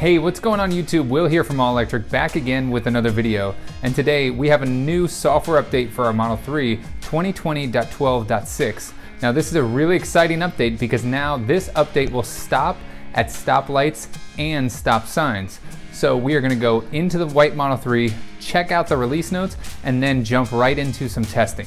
Hey, what's going on YouTube? Will here from All Electric back again with another video. And today we have a new software update for our Model 3 2020.12.6. Now this is a really exciting update because now this update will stop at stoplights and stop signs. So we are gonna go into the white Model 3, check out the release notes, and then jump right into some testing.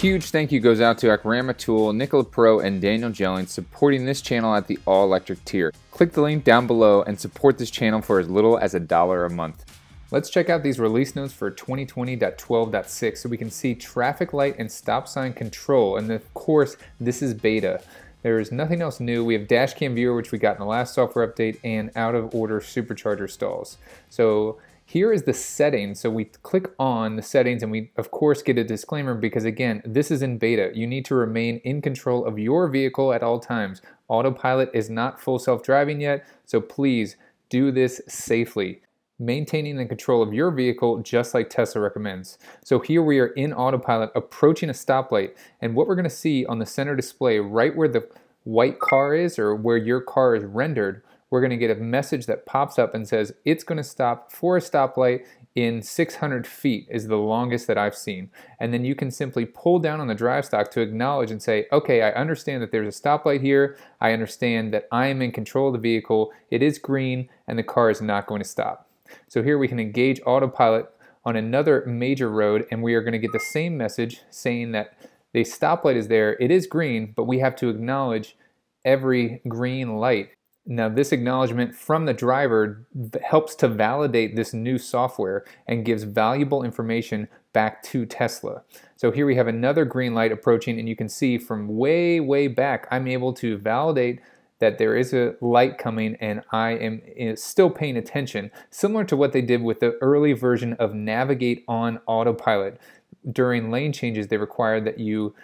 Huge thank you goes out to Akrama Tool, Nicola Pro, and Daniel Jelling supporting this channel at the all electric tier. Click the link down below and support this channel for as little as a dollar a month. Let's check out these release notes for 2020.12.6 so we can see traffic light and stop sign control. And of course, this is beta. There is nothing else new. We have dash cam viewer, which we got in the last software update, and out of order supercharger stalls. So here is the settings. So we click on the settings and we of course get a disclaimer because again, this is in beta. You need to remain in control of your vehicle at all times. Autopilot is not full self-driving yet, so please do this safely maintaining the control of your vehicle just like Tesla recommends. So here we are in autopilot approaching a stoplight and what we're going to see on the center display right where the white car is or where your car is rendered we're going to get a message that pops up and says it's going to stop for a stoplight in 600 feet is the longest that I've seen. And then you can simply pull down on the drive stalk to acknowledge and say, okay, I understand that there's a stoplight here. I understand that I am in control of the vehicle. It is green and the car is not going to stop. So here we can engage autopilot on another major road and we are going to get the same message saying that the stoplight is there. It is green, but we have to acknowledge every green light now, this acknowledgement from the driver helps to validate this new software and gives valuable information back to Tesla. So here we have another green light approaching and you can see from way, way back, I'm able to validate that there is a light coming and I am eh, still paying attention, similar to what they did with the early version of Navigate on Autopilot. During lane changes, they required that you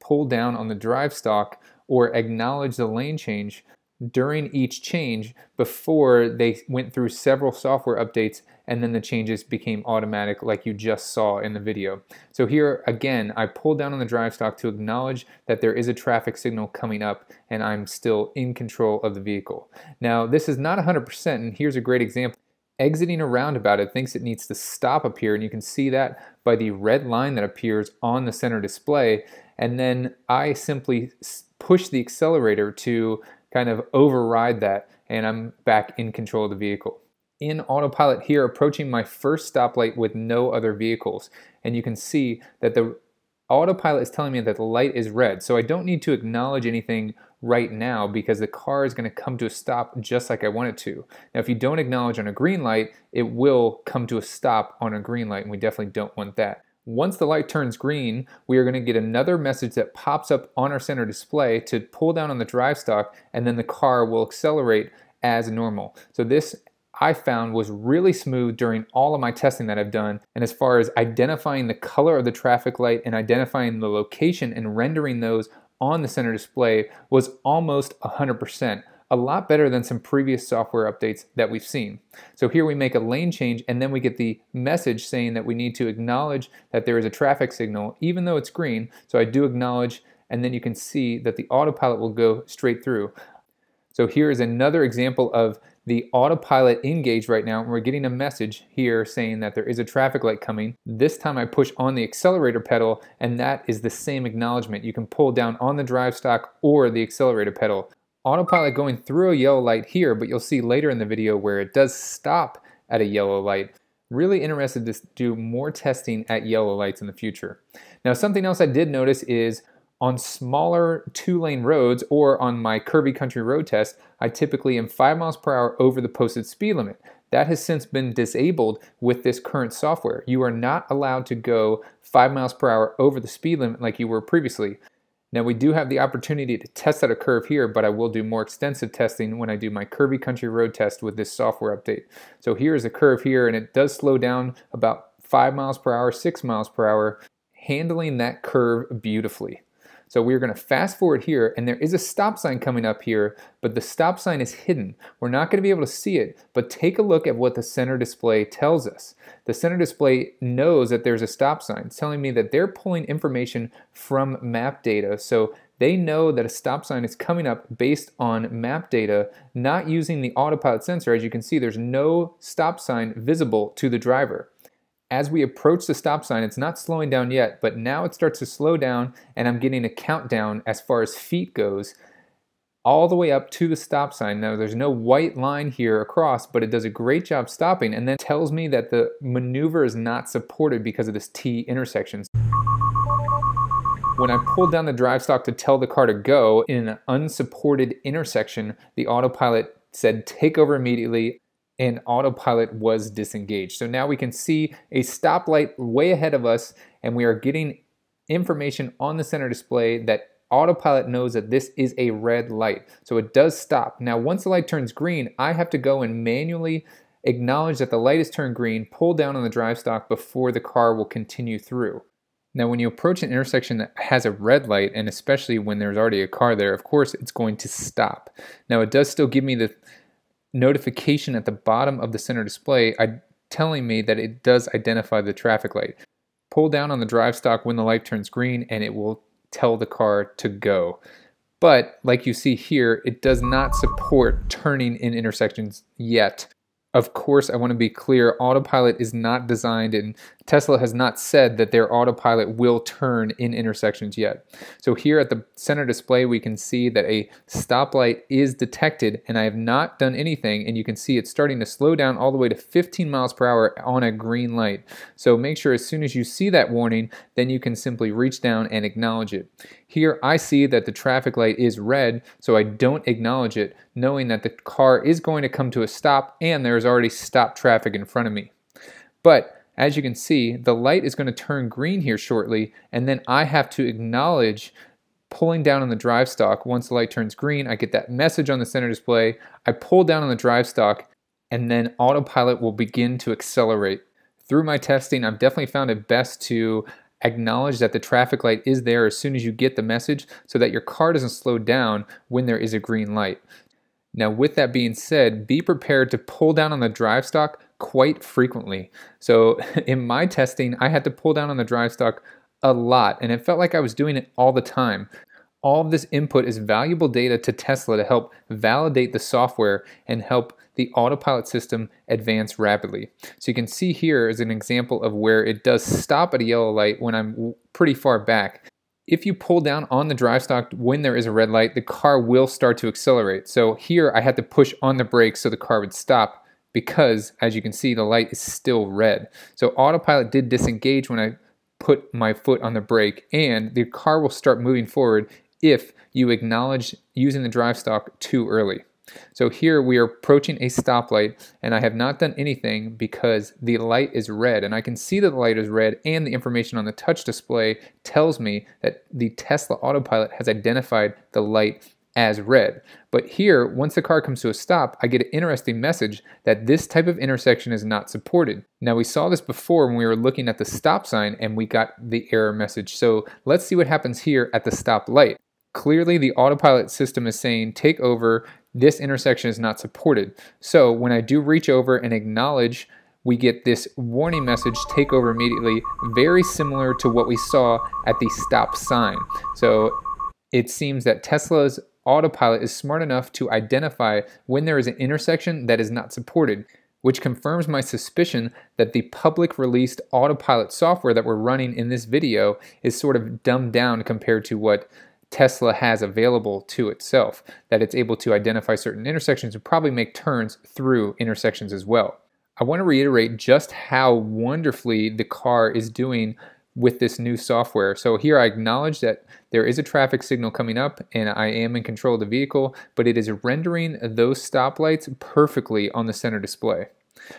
pull down on the drive stalk or acknowledge the lane change during each change before they went through several software updates and then the changes became automatic like you just saw in the video. So here again, I pulled down on the drive stalk to acknowledge that there is a traffic signal coming up and I'm still in control of the vehicle. Now this is not 100% and here's a great example. Exiting a roundabout, it thinks it needs to stop up here and you can see that by the red line that appears on the center display and then I simply push the accelerator to kind of override that and I'm back in control of the vehicle. In autopilot here, approaching my first stoplight with no other vehicles. And you can see that the autopilot is telling me that the light is red. So I don't need to acknowledge anything right now because the car is going to come to a stop just like I want it to. Now, if you don't acknowledge on a green light, it will come to a stop on a green light, and we definitely don't want that. Once the light turns green, we are going to get another message that pops up on our center display to pull down on the drive stalk and then the car will accelerate as normal. So this I found was really smooth during all of my testing that I've done. And as far as identifying the color of the traffic light and identifying the location and rendering those on the center display was almost 100% a lot better than some previous software updates that we've seen. So here we make a lane change and then we get the message saying that we need to acknowledge that there is a traffic signal even though it's green. So I do acknowledge and then you can see that the autopilot will go straight through. So here is another example of the autopilot engaged right now and we're getting a message here saying that there is a traffic light coming. This time I push on the accelerator pedal and that is the same acknowledgement. You can pull down on the drive stalk or the accelerator pedal autopilot going through a yellow light here, but you'll see later in the video where it does stop at a yellow light. Really interested to do more testing at yellow lights in the future. Now something else I did notice is on smaller two lane roads or on my curvy country road test, I typically am 5 miles per hour over the posted speed limit. That has since been disabled with this current software. You are not allowed to go 5 miles per hour over the speed limit like you were previously. Now we do have the opportunity to test out a curve here, but I will do more extensive testing when I do my curvy country road test with this software update. So here's a curve here and it does slow down about five miles per hour, six miles per hour, handling that curve beautifully. So we're going to fast forward here and there is a stop sign coming up here, but the stop sign is hidden. We're not going to be able to see it, but take a look at what the center display tells us. The center display knows that there's a stop sign, telling me that they're pulling information from map data. So they know that a stop sign is coming up based on map data, not using the autopilot sensor. As you can see, there's no stop sign visible to the driver. As we approach the stop sign, it's not slowing down yet, but now it starts to slow down and I'm getting a countdown as far as feet goes all the way up to the stop sign. Now there's no white line here across, but it does a great job stopping and then tells me that the maneuver is not supported because of this T intersection. When I pulled down the drive stalk to tell the car to go in an unsupported intersection, the autopilot said take over immediately and autopilot was disengaged. So now we can see a stoplight way ahead of us and we are getting information on the center display that autopilot knows that this is a red light. So it does stop. Now once the light turns green, I have to go and manually acknowledge that the light is turned green, pull down on the drive stalk before the car will continue through. Now, when you approach an intersection that has a red light, and especially when there's already a car there, of course, it's going to stop. Now, it does still give me the notification at the bottom of the center display telling me that it does identify the traffic light. Pull down on the drive stalk when the light turns green, and it will tell the car to go. But, like you see here, it does not support turning in intersections yet. Of course, I want to be clear, autopilot is not designed and Tesla has not said that their autopilot will turn in intersections yet. So here at the center display, we can see that a stoplight is detected and I have not done anything and you can see it's starting to slow down all the way to 15 miles per hour on a green light. So make sure as soon as you see that warning, then you can simply reach down and acknowledge it. Here I see that the traffic light is red, so I don't acknowledge it, knowing that the car is going to come to a stop and there's already stopped traffic in front of me. But as you can see, the light is going to turn green here shortly, and then I have to acknowledge pulling down on the drive stalk. Once the light turns green, I get that message on the center display. I pull down on the drive stalk, and then autopilot will begin to accelerate. Through my testing, I've definitely found it best to acknowledge that the traffic light is there as soon as you get the message so that your car doesn't slow down when there is a green light. Now, with that being said, be prepared to pull down on the drive stalk quite frequently. So, in my testing, I had to pull down on the drive stalk a lot, and it felt like I was doing it all the time. All of this input is valuable data to Tesla to help validate the software and help the autopilot system advance rapidly. So you can see here is an example of where it does stop at a yellow light when I'm pretty far back. If you pull down on the drive stalk when there is a red light, the car will start to accelerate. So here I had to push on the brakes so the car would stop because as you can see, the light is still red. So autopilot did disengage when I put my foot on the brake and the car will start moving forward if you acknowledge using the drive stalk too early. So here we are approaching a stoplight and I have not done anything because the light is red and I can see that the light is red and the information on the touch display tells me that the Tesla autopilot has identified the light as red. But here, once the car comes to a stop, I get an interesting message that this type of intersection is not supported. Now we saw this before when we were looking at the stop sign and we got the error message. So let's see what happens here at the stop light. Clearly the autopilot system is saying take over, this intersection is not supported. So when I do reach over and acknowledge, we get this warning message, take over immediately, very similar to what we saw at the stop sign. So it seems that Tesla's autopilot is smart enough to identify when there is an intersection that is not supported, which confirms my suspicion that the public released autopilot software that we're running in this video is sort of dumbed down compared to what Tesla has available to itself, that it's able to identify certain intersections and probably make turns through intersections as well. I want to reiterate just how wonderfully the car is doing with this new software. So here I acknowledge that there is a traffic signal coming up and I am in control of the vehicle, but it is rendering those stoplights perfectly on the center display.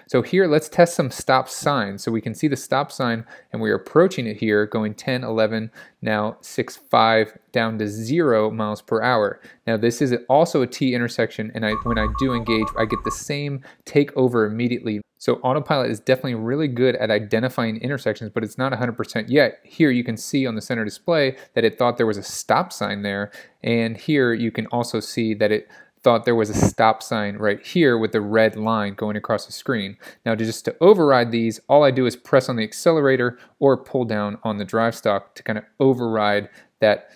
So here, let's test some stop signs. So we can see the stop sign and we're approaching it here going 10, 11, now 6, 5 down to 0 miles per hour. Now this is also a T intersection and I, when I do engage, I get the same take over immediately So autopilot is definitely really good at identifying intersections, but it's not 100% yet. Here you can see on the center display that it thought there was a stop sign there. And here you can also see that it thought there was a stop sign right here with the red line going across the screen. Now to just to override these, all I do is press on the accelerator or pull down on the drive stalk to kind of override that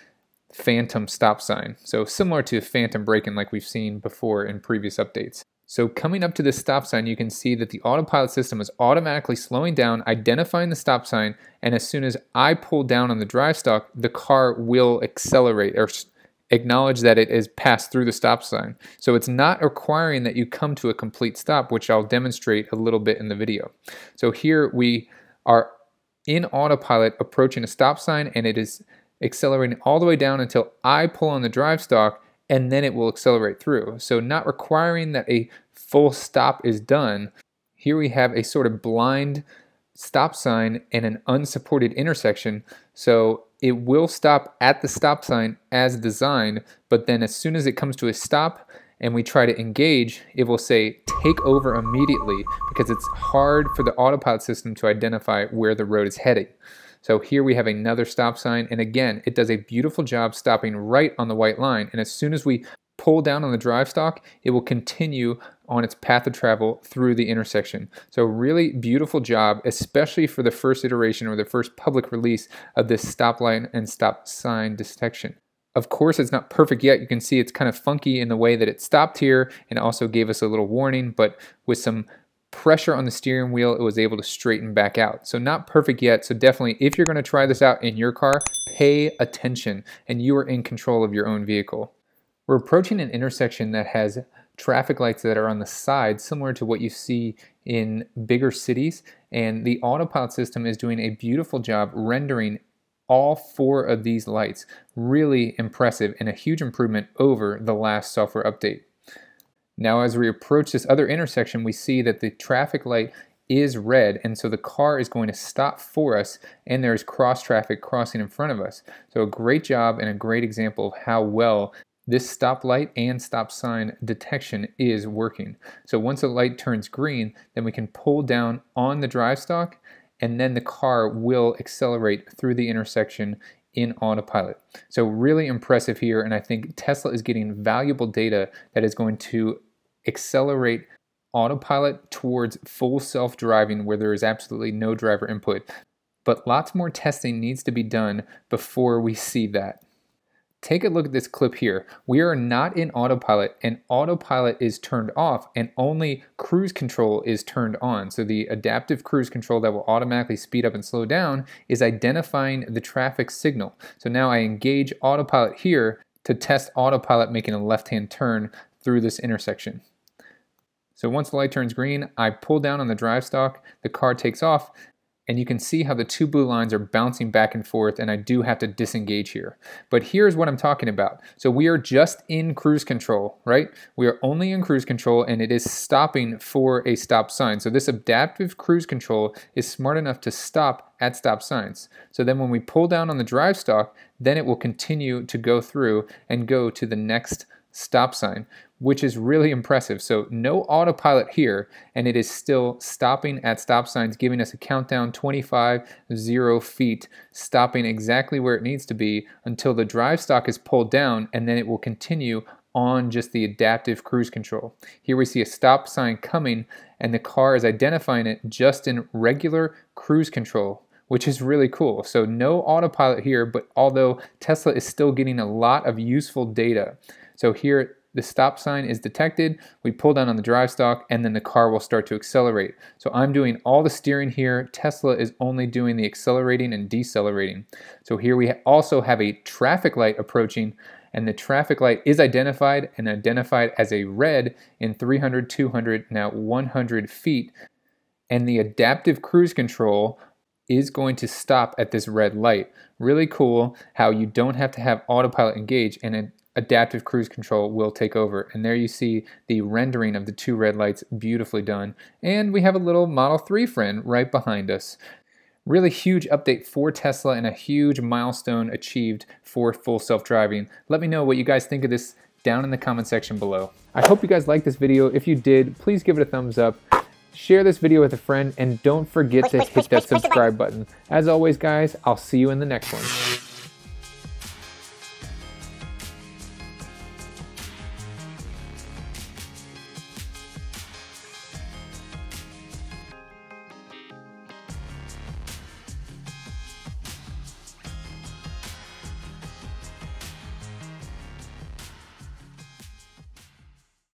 phantom stop sign. So similar to phantom braking like we've seen before in previous updates. So coming up to the stop sign, you can see that the autopilot system is automatically slowing down, identifying the stop sign, and as soon as I pull down on the drive stalk, the car will accelerate or acknowledge that it is passed through the stop sign. So it's not requiring that you come to a complete stop, which I'll demonstrate a little bit in the video. So here we are in autopilot approaching a stop sign and it is accelerating all the way down until I pull on the drive stalk and then it will accelerate through. So not requiring that a full stop is done. Here we have a sort of blind stop sign and an unsupported intersection. So it will stop at the stop sign as designed, but then as soon as it comes to a stop and we try to engage, it will say take over immediately because it's hard for the autopilot system to identify where the road is heading. So here we have another stop sign, and again, it does a beautiful job stopping right on the white line. And as soon as we pull down on the drive stalk, it will continue on its path of travel through the intersection. So really beautiful job, especially for the first iteration or the first public release of this stop line and stop sign detection. Of course, it's not perfect yet. You can see it's kind of funky in the way that it stopped here and also gave us a little warning, but with some pressure on the steering wheel, it was able to straighten back out. So not perfect yet. So definitely, if you're gonna try this out in your car, pay attention and you are in control of your own vehicle. We're approaching an intersection that has traffic lights that are on the side, similar to what you see in bigger cities. And the autopilot system is doing a beautiful job rendering all four of these lights. Really impressive and a huge improvement over the last software update. Now as we approach this other intersection, we see that the traffic light is red and so the car is going to stop for us and there's cross traffic crossing in front of us. So a great job and a great example of how well this stoplight and stop sign detection is working. So once the light turns green, then we can pull down on the drive stalk and then the car will accelerate through the intersection in autopilot. So really impressive here and I think Tesla is getting valuable data that is going to accelerate autopilot towards full self-driving where there is absolutely no driver input. But lots more testing needs to be done before we see that. Take a look at this clip here. We are not in autopilot and autopilot is turned off and only cruise control is turned on. So the adaptive cruise control that will automatically speed up and slow down is identifying the traffic signal. So now I engage autopilot here to test autopilot making a left-hand turn through this intersection. So once the light turns green, I pull down on the drive stalk, the car takes off, and you can see how the two blue lines are bouncing back and forth and I do have to disengage here. But here's what I'm talking about. So we are just in cruise control, right? We are only in cruise control and it is stopping for a stop sign. So this adaptive cruise control is smart enough to stop at stop signs. So then when we pull down on the drive stalk, then it will continue to go through and go to the next stop sign, which is really impressive. So no autopilot here, and it is still stopping at stop signs, giving us a countdown 25, 0 feet, stopping exactly where it needs to be until the drive stalk is pulled down, and then it will continue on just the adaptive cruise control. Here we see a stop sign coming, and the car is identifying it just in regular cruise control which is really cool. So no autopilot here, but although Tesla is still getting a lot of useful data. So here the stop sign is detected, we pull down on the drive stalk, and then the car will start to accelerate. So I'm doing all the steering here. Tesla is only doing the accelerating and decelerating. So here we also have a traffic light approaching, and the traffic light is identified and identified as a red in 300, 200, now 100 feet. And the adaptive cruise control is going to stop at this red light. Really cool how you don't have to have autopilot engage and adaptive cruise control will take over. And there you see the rendering of the two red lights beautifully done. And we have a little Model 3 friend right behind us. Really huge update for Tesla and a huge milestone achieved for full self-driving. Let me know what you guys think of this down in the comment section below. I hope you guys liked this video. If you did, please give it a thumbs up. share this video with a friend, and don't forget Push, to push, hit push, that push, push the subscribe button. As always, guys, I'll see you in the next one.